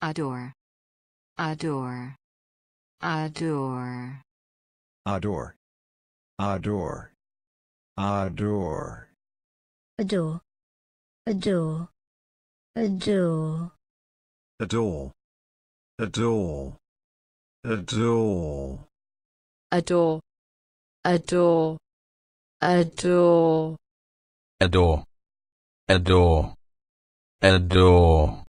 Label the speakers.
Speaker 1: adore, adore, adore,
Speaker 2: adore, adore, adore,
Speaker 3: adore, adore, adore,
Speaker 2: adore, adore, adore,
Speaker 1: adore, adore, adore.
Speaker 4: adore, adore, adore.